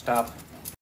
stop